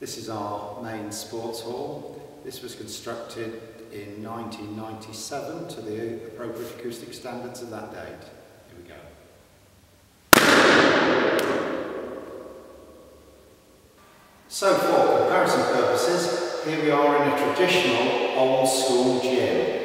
This is our main sports hall. This was constructed in 1997 to the appropriate acoustic standards of that date. Here we go. So for comparison purposes, here we are in a traditional old school gym.